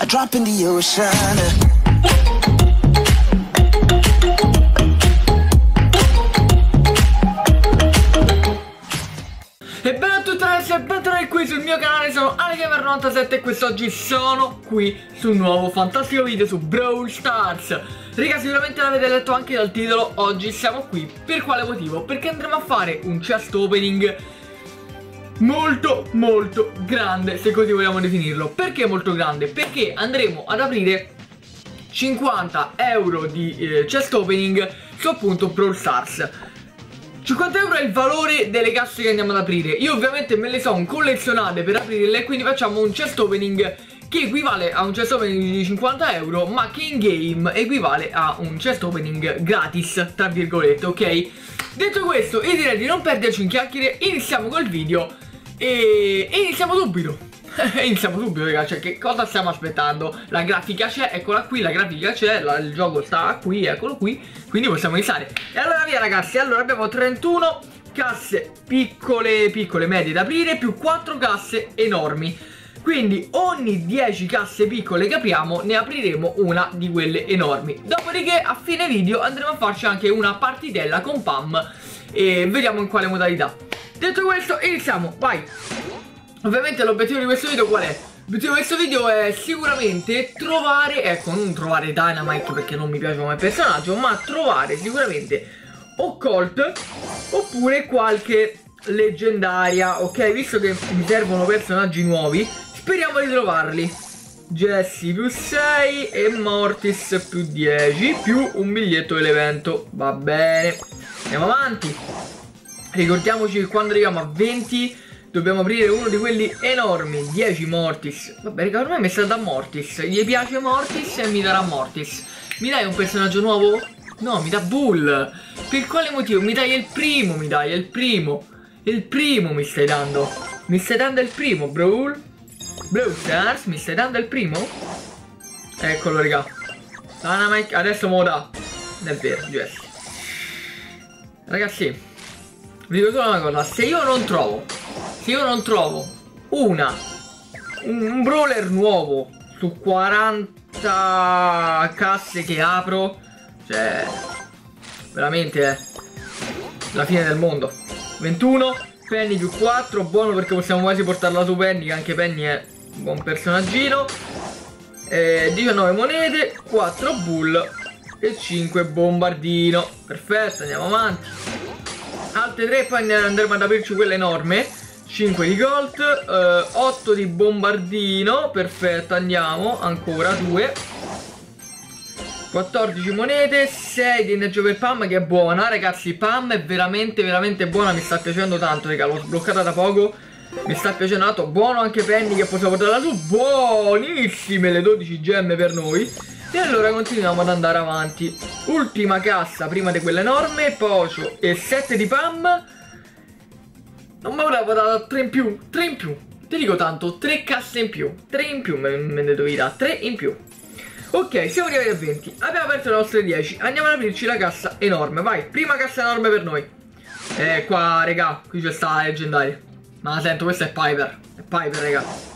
I drop in the ocean. E bene a tutti ragazzi e bentornati qui sul mio canale, sono AleGamer97 e quest'oggi sono qui su un nuovo fantastico video su Brawl Stars Raga sicuramente l'avete letto anche dal titolo, oggi siamo qui, per quale motivo? Perché andremo a fare un chest opening molto molto grande se così vogliamo definirlo Perché molto grande? Perché andremo ad aprire 50 euro di eh, chest opening su appunto Brawl Stars 50 euro è il valore delle casse che andiamo ad aprire Io ovviamente me le sono collezionate per aprirle Quindi facciamo un chest opening che equivale a un chest opening di 50 euro Ma che in game equivale a un chest opening gratis, tra virgolette, ok? Detto questo, io direi di non perderci in chiacchiere Iniziamo col video e, iniziamo subito. Iniziamo subito ragazzi cioè che cosa stiamo aspettando? La grafica c'è eccola qui la grafica c'è il gioco sta qui eccolo qui quindi possiamo iniziare. E allora via ragazzi allora abbiamo 31 casse piccole piccole medie da aprire più 4 casse enormi. Quindi ogni 10 casse piccole che apriamo ne apriremo una di quelle enormi. Dopodiché a fine video andremo a farci anche una partitella con Pam E vediamo in quale modalità Detto questo iniziamo, vai. Ovviamente l'obiettivo di questo video qual è? L'obiettivo di questo video è sicuramente trovare, ecco non trovare Dynamite perché non mi piace come personaggio Ma trovare sicuramente o Colt oppure qualche leggendaria Ok, visto che mi servono personaggi nuovi Speriamo di trovarli. Jesse più 6 e Mortis più 10 Più un biglietto dell'evento. Va bene. Andiamo avanti Ricordiamoci che quando arriviamo a 20 Dobbiamo aprire uno di quelli enormi 10 Mortis. Vabbè raga ormai mi sta da Mortis. Gli piace Mortis e mi darà Mortis. Mi dai un personaggio nuovo? No mi dà Bull. Per quale motivo? Mi dai il primo Mi dai il primo. Il primo mi stai dando. Mi stai dando il primo Brawl Brawl Stars Mi stai dando il primo? Eccolo raga. Dynamite adesso me lo dà vero Jess Ragazzi Vi dico solo una cosa Se io non trovo se io non trovo una un, un brawler nuovo su 40 casse che apro cioè veramente è la fine del mondo. 21 Penny più 4 buono perché possiamo quasi portarla su Penny che anche Penny è un buon personaggino. Eh, 19 monete 4 bull e 5 bombardino. Perfetto andiamo avanti altre 3 poi andremo ad aprirci quella enorme. 5 di gold, eh, 8 di bombardino, perfetto, andiamo, ancora 2 14 monete, 6 di energia per Pam che è buona, ragazzi, Pam è veramente veramente buona, mi sta piacendo tanto, raga, l'ho sbloccata da poco mi sta piacendo tanto, buono anche Penny che possiamo portarla su, buonissime le 12 gemme per noi E allora continuiamo ad andare avanti Ultima cassa prima di quella enorme, Pocio e 7 di Pam non mi volevo dare 3 in più, 3 in più. Ti dico tanto, 3 casse in più, 3 in più me, me ne dovevi dare, 3 in più. Ok, siamo arrivati a 20. Abbiamo aperto le nostre 10. Andiamo ad aprirci la cassa enorme. Vai, prima cassa enorme per noi. Eh, qua, raga, qui c'è sta la leggendaria. Ma sento, questa è Piper. È Piper, raga.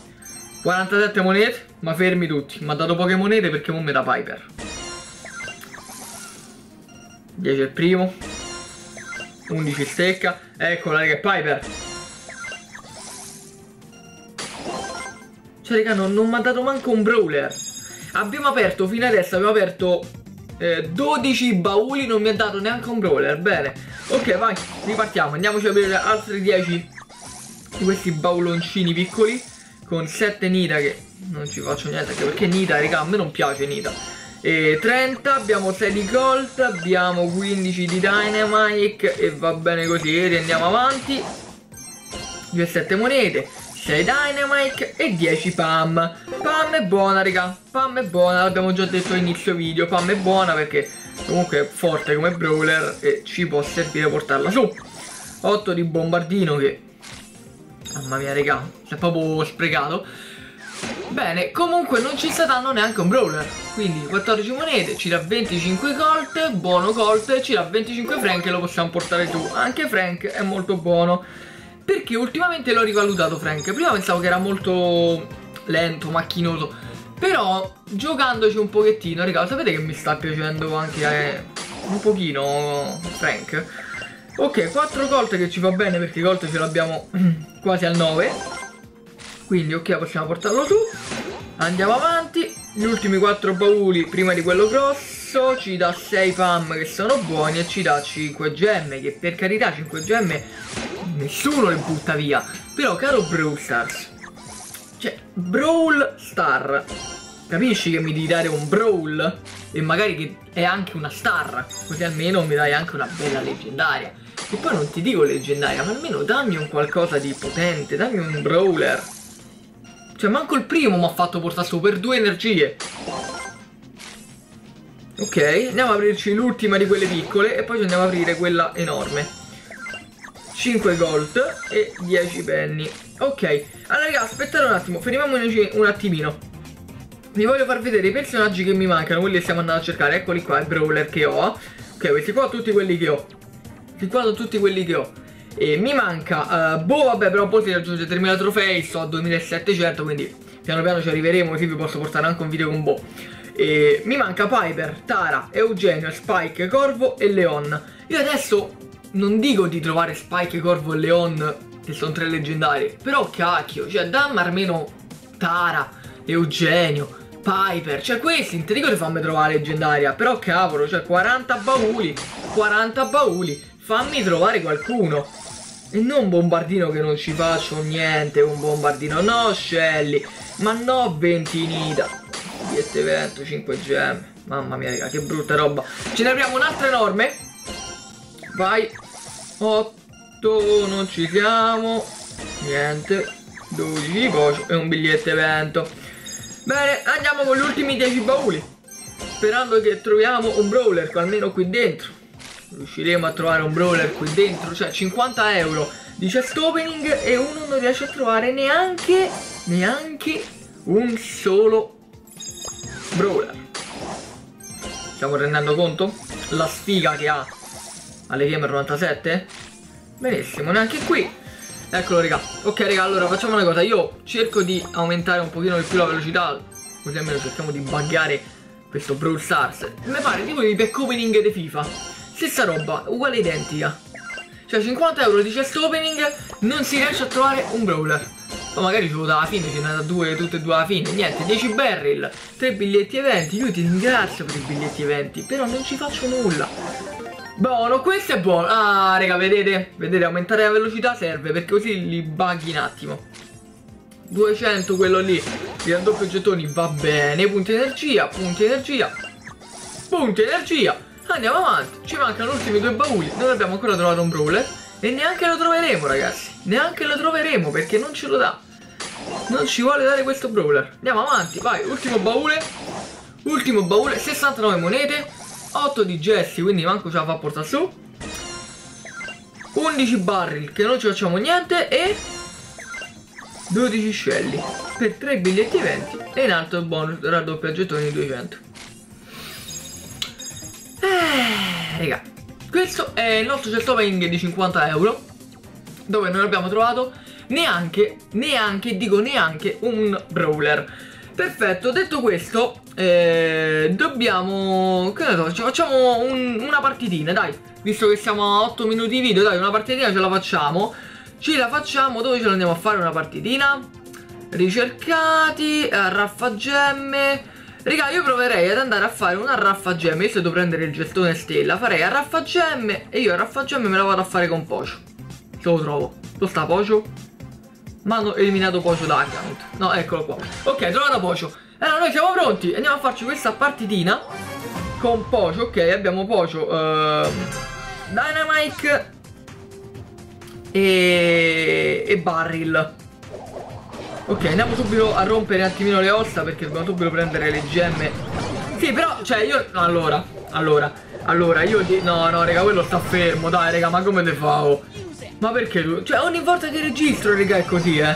47 monete, ma fermi tutti. Mi ha dato poche monete perché non mi da Piper. 10 il primo. 11 stecca. Eccola, raga, Piper. Cioè, raga, non, non mi ha dato manco un brawler. Abbiamo aperto, fino adesso abbiamo aperto eh, 12 bauli, non mi ha dato neanche un brawler. Bene. Ok, vai, ripartiamo. Andiamoci a aprire altri 10 di questi bauloncini piccoli. Con 7 Nita che non ci faccio niente, anche perché Nita, raga, a me non piace Nita e 30 abbiamo 6 di Colt abbiamo 15 di Dynamite e va bene così e andiamo avanti. 17 monete 6 Dynamite e 10 Pam. Pam è buona raga Pam è buona l'abbiamo già detto all'inizio video Pam è buona perché comunque è forte come brawler e ci può servire portarla su. 8 di bombardino che mamma mia raga è proprio sprecato. Bene, comunque non ci sta dando neanche un brawler. Quindi 14 monete, ci dà 25 colt, buono colt Ci dà 25 frank e lo possiamo portare su. Anche Frank è molto buono. Perché ultimamente l'ho rivalutato Frank. Prima pensavo che era molto lento, macchinoso. Però giocandoci un pochettino, raga, sapete che mi sta piacendo anche eh, un pochino Frank? Ok, 4 colte che ci va bene perché i colte ce l'abbiamo quasi al 9. Quindi ok, possiamo portarlo su. Andiamo avanti. Gli ultimi 4 bauli prima di quello grosso ci dà 6 pam che sono buoni e ci dà 5 gemme che per carità 5 gemme nessuno le butta via. Però caro Brawl Stars, cioè Brawl Star, capisci che mi devi dare un Brawl e magari che è anche una star, così almeno mi dai anche una bella leggendaria. E poi non ti dico leggendaria, ma almeno dammi un qualcosa di potente, dammi un Brawler. Cioè manco il primo mi ha fatto portare su per due energie. Ok, andiamo ad aprirci l'ultima di quelle piccole e poi ci andiamo ad aprire quella enorme. 5 gold e 10 penny Ok, allora raga aspettate un attimo, fermiamoci un attimino Vi voglio far vedere i personaggi che mi mancano, quelli che stiamo andando a cercare Eccoli qua, i brawler che ho Ok, questi qua tutti quelli che ho Sono tutti quelli che ho. E mi manca, uh, boh vabbè però poi si raggiunge 3000 trofei, sto a 2700 Quindi piano piano ci arriveremo, così vi posso portare anche un video con Bo e mi manca Piper, Tara, Eugenio, Spike, Corvo e Leon. Io adesso non dico di trovare Spike, Corvo e Leon, che sono tre leggendari, però cacchio, cioè dammi almeno Tara, Eugenio, Piper, cioè questi, non ti dico di farmi trovare leggendaria, però cavolo, cioè 40 bauli, 40 bauli, fammi trovare qualcuno. E non bombardino che non ci faccio niente, un bombardino, no Shelly, ma no 20 Nida, 7 evento, 5 gemme, mamma mia raga, che brutta roba. Ce ne apriamo un'altra enorme, vai, 8 non ci siamo. Niente. 12 voce e un biglietto evento. Bene andiamo con gli ultimi 10 bauli. Sperando che troviamo un brawler almeno qui dentro riusciremo a trovare un brawler qui dentro cioè 50 euro. Di chest opening e uno non riesce a trovare neanche neanche un solo brawler. Stiamo rendendo conto? La sfiga che ha alle gamer 97 benissimo neanche qui. Eccolo raga. Ok raga allora facciamo una cosa. Io cerco di aumentare un pochino di più la velocità. Così almeno cerchiamo di buggare questo Brawl Stars. Mi pare tipo di pack opening di FIFA stessa roba uguale identica cioè 50 euro di chest opening non si riesce a trovare un brawler o magari ce lo dà alla fine, ce ne da due, tutte e due alla fine. Niente, 10 barrel, 3 biglietti eventi. Io ti ringrazio per i biglietti eventi, però non ci faccio nulla. Buono, questo è buono Ah, raga, vedete? Vedete, aumentare la velocità serve Perché così li bughi un attimo 200 quello lì Il raddoppio gettoni va bene Punti energia, punti energia Punti energia Andiamo avanti. Ci mancano gli ultimi due bauli. Non abbiamo ancora trovato un brawler. E neanche lo troveremo, ragazzi. Neanche lo troveremo Perché non ce lo dà. Non ci vuole dare questo brawler. Andiamo avanti, vai, ultimo baule. Ultimo baule, 69 monete. 8 di Jesse, quindi manco ce la fa portare su. 11 barrel che non ci facciamo niente. E 12 scelli. Per 3 biglietti eventi e in alto il bonus raddoppio a gettoni 200 eh, raga questo è il nostro chest opening di 50 euro dove non abbiamo trovato neanche, neanche, dico neanche un brawler Perfetto, detto questo, eh, dobbiamo... Che ne so, ci facciamo un, una partitina, dai. Visto che siamo a 8 minuti di video, dai, una partitina ce la facciamo. Ce la facciamo, dove ce la andiamo a fare una partitina? Ricercati, raffagemme... Raga, io proverei ad andare a fare una raffagemme. Io se devo prendere il gestone stella, farei a raffagemme e io a raffagemme me la vado a fare con Pocio. Se lo trovo. Dove sta Pocio? Ma hanno eliminato Pocio da account No, eccolo qua Ok, trovato Pocio Allora, noi siamo pronti Andiamo a farci questa partitina Con Pocio, ok, abbiamo Pocio uh, Dynamite e... e Barrel Ok, andiamo subito a rompere un attimino le ossa Perché dobbiamo subito prendere le gemme. Sì, però, cioè, io... Allora, allora Allora, io... No, no, raga, quello sta fermo Dai, raga, ma come te favo? Ma perché tu? Cioè ogni volta che registro raga è così eh.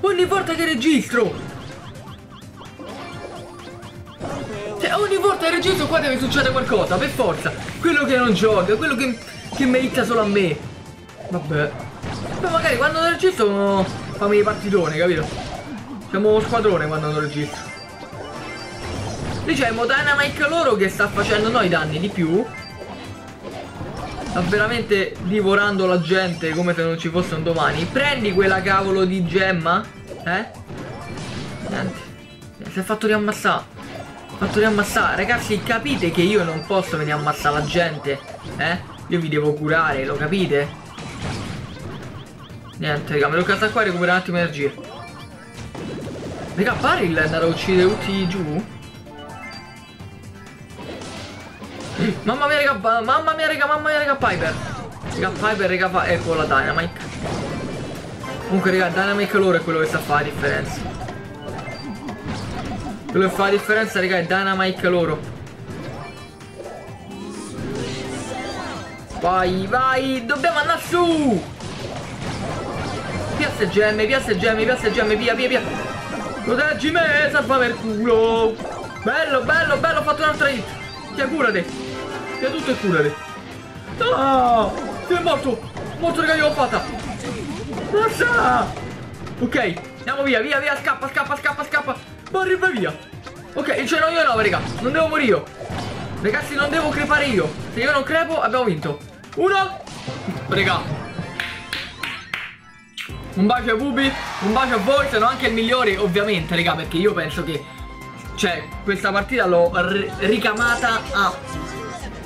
Ogni volta che registro. Cioè ogni volta che registro qua deve succedere qualcosa Per forza. Quello che non gioca Quello che, che merita solo a me. Vabbè. Poi magari quando registro Fammi i partitone capito? Siamo squadrone quando non registro Lì c'è Dynamite loro che sta facendo noi danni di più. Sta veramente divorando la gente come se non ci fosse un domani. Prendi quella cavolo di gemma Eh? Niente. Si è fatto riammassare Fatto riammassare Ragazzi capite che io non posso venire a ammassare la gente Eh? Io vi devo curare, lo capite? Niente, raga, me lo casa qua e recupero un attimo energia. Raga, pare il andare a uccidere tutti giù? Mamma mia, raga, mamma mia, raga, mamma mia, raga, Piper. Raga, Piper, raga, ecco la Dynamite. Comunque, raga, Dynamite loro è quello che sta a fare la differenza. Quello che fa la differenza, raga, è Dynamite loro. Vai, vai, dobbiamo andare su! Piazza gemme, piazza gemme, piazza gemme, via, via, via! Proteggi me, salvami il culo! Bello, bello, bello, ho fatto un'altra hit! Ti curate! Ti tutto e curate! No! Ti è morto! Morto raga, io l'ho fatta! Passa! Ok, andiamo via, via, via, scappa, scappa, scappa, scappa! Ma arriva via! Ok, cioè no, io no, raga, non devo morire io! Ragazzi, non devo crepare io! Se io non crepo, abbiamo vinto! Uno Raga Un bacio ai pubi Un bacio a voi Sono anche il migliore ovviamente raga Perché io penso che Cioè questa partita l'ho ricamata a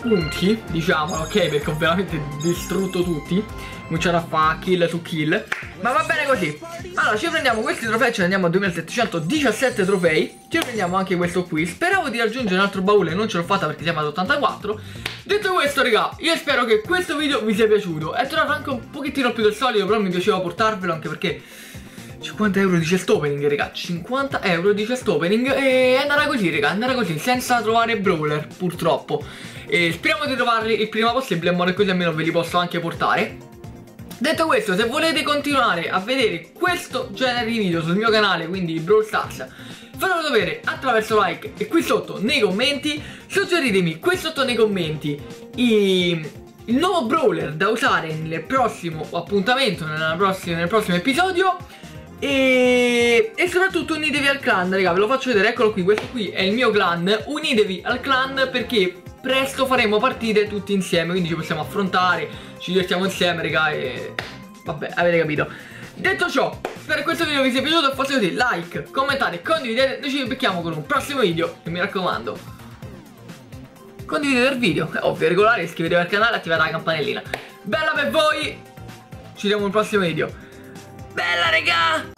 Punti Diciamo ok Perché ho veramente distrutto tutti cominciare a fare kill su kill. Ma va bene così. Allora ci prendiamo questi trofei Ce ne andiamo a 2717 trofei. Ci prendiamo anche questo qui Speravo di raggiungere un altro baule Non ce l'ho fatta perché siamo ad 84 Detto questo raga Io spero che questo video vi sia piaciuto. È tornato anche un pochettino più del solito Però mi piaceva portarvelo anche perché 50 euro di chest opening, raga. 50 euro di chest opening. E andata così, raga, andata così Senza trovare brawler, purtroppo. E speriamo di trovarli il prima possibile In modo che così almeno ve li posso anche portare Detto questo, se volete continuare a vedere questo genere di video sul mio canale, quindi Brawl Stars, fatelo sapere attraverso like e qui sotto nei commenti. Suggeritemi qui sotto nei commenti i, il nuovo brawler da usare nel prossimo appuntamento, prossima, nel prossimo episodio. E, e, soprattutto unitevi al clan, raga, ve lo faccio vedere, eccolo qui, questo qui è il mio clan, unitevi al clan perché presto faremo partite tutti insieme, quindi ci possiamo affrontare, ci divertiamo insieme, raga, e... Vabbè, avete capito. Detto ciò, spero che questo video vi sia piaciuto, fate così, like, commentate, condividete, noi ci becchiamo con un prossimo video, e mi raccomando, condividete il video, è ovvio, regolare, iscrivetevi al canale, attivate la campanellina. Bella per voi, ci vediamo nel prossimo video. Bella, raga!